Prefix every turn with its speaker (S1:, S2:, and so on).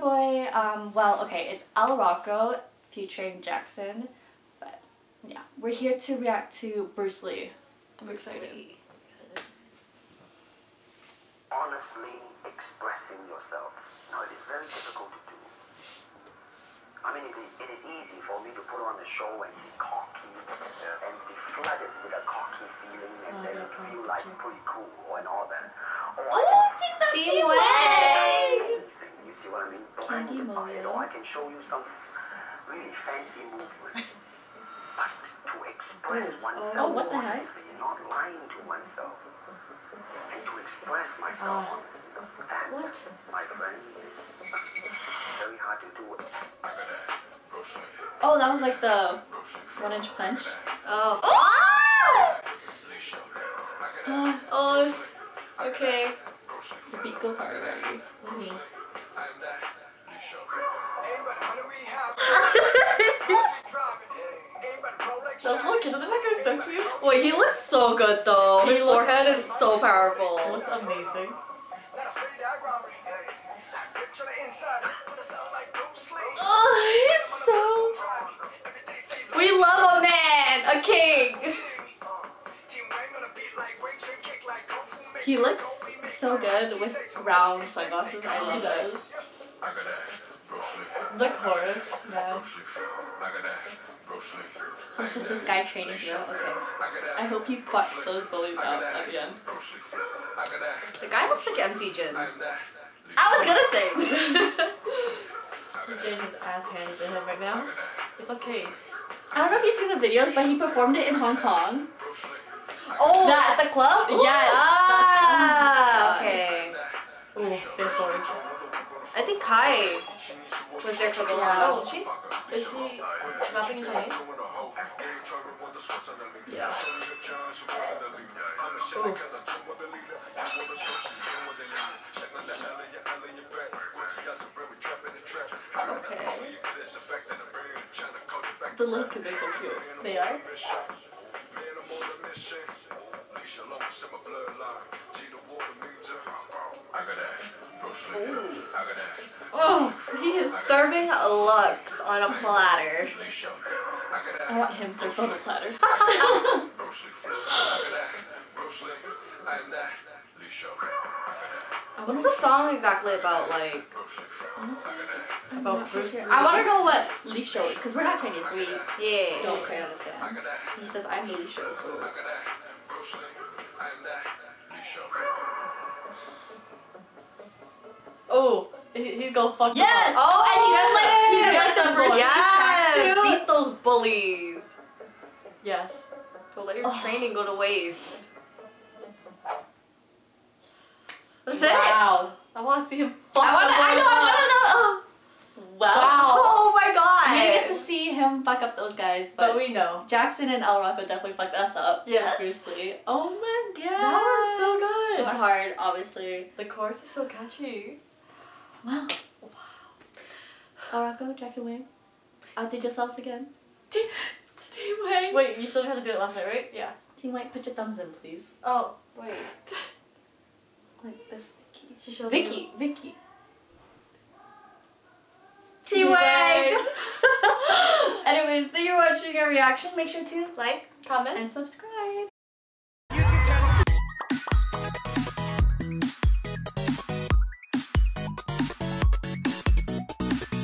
S1: um, well, okay, it's Al Rocco featuring Jackson, but yeah, we're here to react to Bruce Lee. I'm excited.
S2: honestly expressing yourself. Now, it is very difficult to do. I mean, it is, it is easy for me to put on a show and be cocky and be flooded with a cocky feeling and
S3: Oh,
S2: then
S3: yeah,
S2: feel like pretty cool and all that. Or I
S1: Oh,
S2: can
S1: think that's
S3: Team
S1: Candy
S2: Blinded by it,
S1: Moyo.
S2: or I can show you some really fancy movement. But to express
S3: Oh,
S2: oneself
S1: oh, what the heck?
S2: not lying to oneself, and to express myself
S3: Ah.
S2: honestly, that,
S3: What?
S2: my friend, is very hard to do.
S1: Oh, that was like the one inch punch.
S3: Oh.
S1: Ah,
S3: Oh. Okay.
S1: the beat goes hard already.
S3: Those so.
S4: Wait, he looks so good though. His
S3: He looks-
S4: forehead is so powerful.
S3: Looks amazing.
S4: Oh, he's so. We love a man, a king.
S1: He looks so good with round sunglasses. I love those.
S3: The chorus, yeah.
S1: So it's just this guy training through. Okay. I hope he fucks those bullies up at the end.
S4: The guy looks like MC Jin.
S1: I was gonna say.
S3: He's getting his ass handed to him right now. It's okay.
S1: I don't know if you've seen the videos, but he performed it in Hong Kong.
S4: Oh,
S1: That-
S4: at the club?
S1: Yes,
S4: Ah, okay.
S3: Ooh, their swords.
S4: I think Kai was there for the
S3: Yeah.
S4: last, wasn't she?
S3: Is he rapping in Chinese? Yeah. Ooh.
S1: Okay. The little kids are so cute.
S3: They are?
S1: Oh, he is.
S4: Serving Lux on a platter.
S1: I want him served on a platter.
S4: What's the song exactly about? Like,
S3: About Bruce
S1: sure. I want to know what Li Shou is because we're not Chinese. We
S4: yeah.
S1: don't quite understand. He says I'm the Li Shou, so
S3: Oh, he, he's gonna fuck them
S1: yes.
S3: up.
S1: Oh, and he's in like he's in like the Bruce Lee
S4: Yes!
S1: tracksuit.
S4: Beat those bullies.
S3: Yes.
S4: Don't let your
S1: Oh.
S4: training go to waste. That's it.
S3: Wow. I want to see him fuck
S1: I want to. I know.
S3: boys
S1: I
S3: up.
S1: want to know. Oh. Well,
S4: Oh my god.
S1: we didn't get to see him fuck up those guys, but,
S3: But we know.
S1: Jackson and Al Rocco definitely fucked us up.
S3: Yes.
S1: Bruce Lee. Oh my god.
S3: That was so
S1: It
S3: good.
S1: went hard, obviously.
S3: The chorus is so catchy.
S1: Wow. Al Rocco, Jackson Wang, outdid yourselves again. Team, Team Wang.
S3: Wait, you showed me how to do it last night, right? Yeah.
S1: Team Wang, put your thumbs in, please.
S3: Oh, wait.
S1: Like this, Vicky.
S3: She showed me.
S1: Vicky, Vicky.
S4: Team Wang.
S1: Anyways, thank you for watching our reaction. Make sure to like
S3: Comment.
S1: and subscribe.